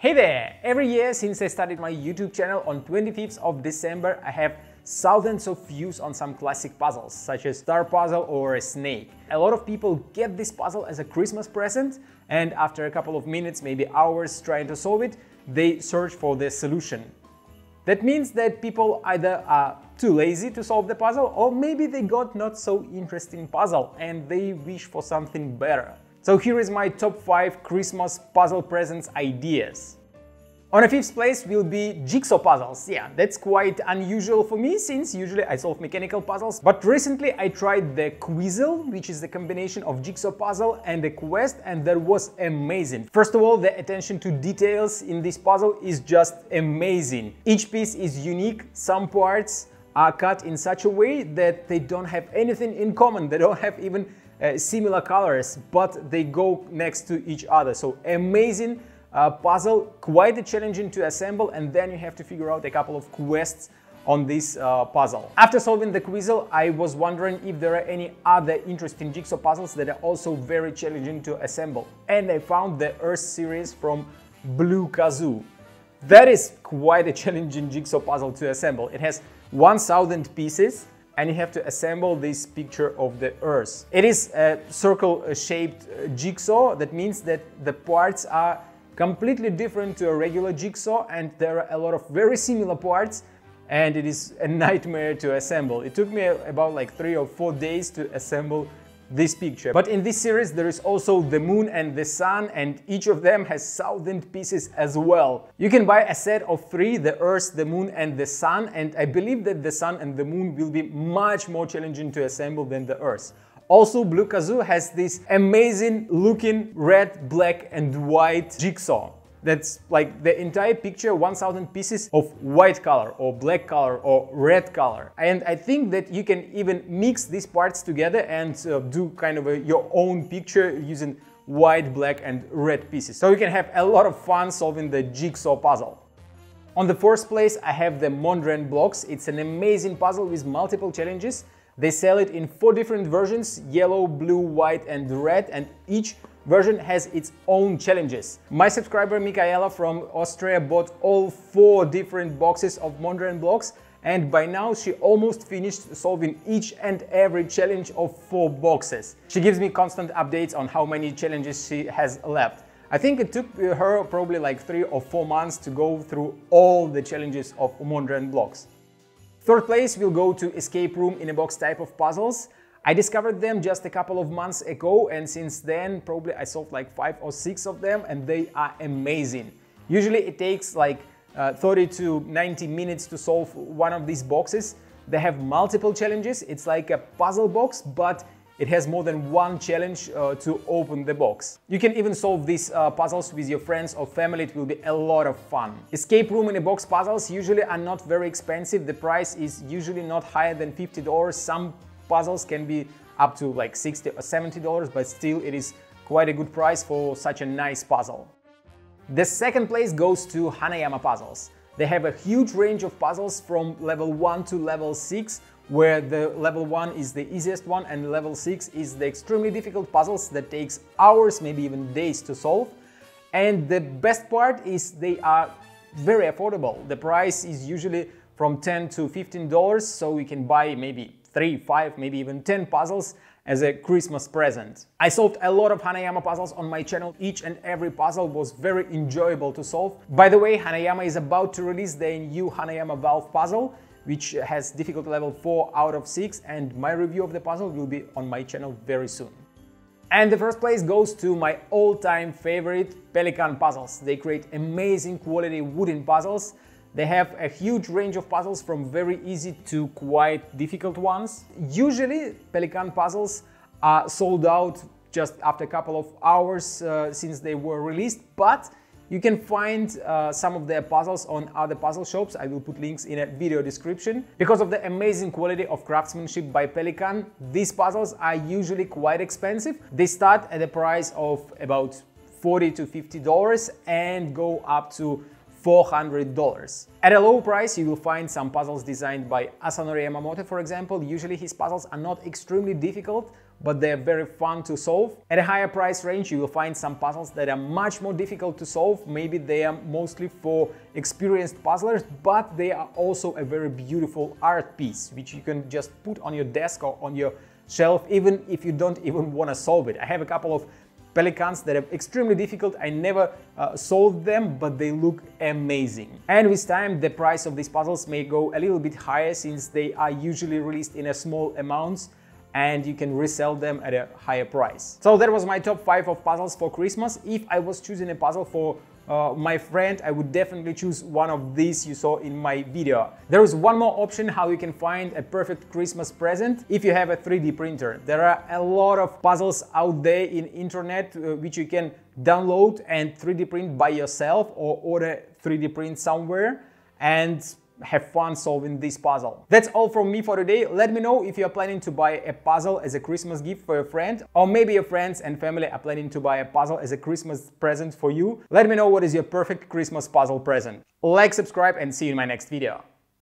Hey there! Every year since I started my YouTube channel on 25th of December, I have thousands of views on some classic puzzles, such as Star Puzzle or a Snake. A lot of people get this puzzle as a Christmas present, and after a couple of minutes, maybe hours trying to solve it, they search for the solution. That means that people either are too lazy to solve the puzzle, or maybe they got not so interesting puzzle and they wish for something better. So here is my top 5 Christmas puzzle presents ideas. On a fifth place will be jigsaw puzzles. Yeah, that's quite unusual for me since usually I solve mechanical puzzles. But recently I tried the Quezzle, which is the combination of jigsaw puzzle and a quest and that was amazing. First of all, the attention to details in this puzzle is just amazing. Each piece is unique, some parts are cut in such a way that they don't have anything in common. They don't have even uh, similar colors, but they go next to each other. So amazing uh, puzzle, quite challenging to assemble, and then you have to figure out a couple of quests on this uh, puzzle. After solving the Quezzle, I was wondering if there are any other interesting jigsaw puzzles that are also very challenging to assemble. And I found the Earth series from Blue Kazoo. That is quite a challenging jigsaw puzzle to assemble. It has 1000 pieces and you have to assemble this picture of the Earth. It is a circle-shaped uh, jigsaw. That means that the parts are completely different to a regular jigsaw and there are a lot of very similar parts and it is a nightmare to assemble. It took me about like three or four days to assemble this picture. But in this series there is also the moon and the sun and each of them has thousand pieces as well. You can buy a set of three, the earth, the moon and the sun and I believe that the sun and the moon will be much more challenging to assemble than the earth. Also, Blue Kazoo has this amazing looking red, black and white jigsaw. That's like the entire picture, 1000 pieces of white color or black color or red color. And I think that you can even mix these parts together and uh, do kind of a, your own picture using white, black and red pieces. So you can have a lot of fun solving the jigsaw puzzle. On the first place, I have the Mondrian blocks. It's an amazing puzzle with multiple challenges. They sell it in four different versions, yellow, blue, white and red, and each version has its own challenges. My subscriber Michaela from Austria bought all four different boxes of Mondrian blocks and by now she almost finished solving each and every challenge of four boxes. She gives me constant updates on how many challenges she has left. I think it took her probably like three or four months to go through all the challenges of Mondrian blocks. Third place will go to escape room in a box type of puzzles. I discovered them just a couple of months ago and since then probably I solved like five or six of them and they are amazing. Usually it takes like uh, 30 to 90 minutes to solve one of these boxes. They have multiple challenges. It's like a puzzle box, but it has more than one challenge uh, to open the box. You can even solve these uh, puzzles with your friends or family, it will be a lot of fun. Escape room in a box puzzles usually are not very expensive, the price is usually not higher than $50. Some puzzles can be up to like 60 or 70 dollars but still it is quite a good price for such a nice puzzle. The second place goes to Hanayama Puzzles. They have a huge range of puzzles from level 1 to level 6 where the level 1 is the easiest one and level 6 is the extremely difficult puzzles that takes hours, maybe even days to solve. And the best part is they are very affordable. The price is usually from 10 to 15 dollars so we can buy maybe three, five, maybe even 10 puzzles as a Christmas present. I solved a lot of Hanayama puzzles on my channel. Each and every puzzle was very enjoyable to solve. By the way, Hanayama is about to release their new Hanayama Valve puzzle, which has difficulty level 4 out of 6 and my review of the puzzle will be on my channel very soon. And the first place goes to my all-time favorite Pelikan puzzles. They create amazing quality wooden puzzles they have a huge range of puzzles from very easy to quite difficult ones. Usually Pelikan puzzles are sold out just after a couple of hours uh, since they were released, but you can find uh, some of their puzzles on other puzzle shops. I will put links in a video description. Because of the amazing quality of craftsmanship by Pelikan, these puzzles are usually quite expensive. They start at a price of about 40 to 50 dollars and go up to $400. At a low price, you will find some puzzles designed by Osanori Yamamoto, for example. Usually his puzzles are not extremely difficult, but they're very fun to solve. At a higher price range, you will find some puzzles that are much more difficult to solve. Maybe they are mostly for experienced puzzlers, but they are also a very beautiful art piece, which you can just put on your desk or on your shelf, even if you don't even want to solve it. I have a couple of Pelikans that are extremely difficult. I never uh, solved them, but they look amazing. And with time, the price of these puzzles may go a little bit higher since they are usually released in a small amounts and you can resell them at a higher price. So that was my top 5 of puzzles for Christmas. If I was choosing a puzzle for uh, my friend, I would definitely choose one of these you saw in my video. There is one more option how you can find a perfect Christmas present if you have a 3D printer. There are a lot of puzzles out there in internet uh, which you can download and 3D print by yourself or order 3D print somewhere and have fun solving this puzzle. That's all from me for today. Let me know if you're planning to buy a puzzle as a Christmas gift for your friend, or maybe your friends and family are planning to buy a puzzle as a Christmas present for you. Let me know what is your perfect Christmas puzzle present. Like, subscribe, and see you in my next video.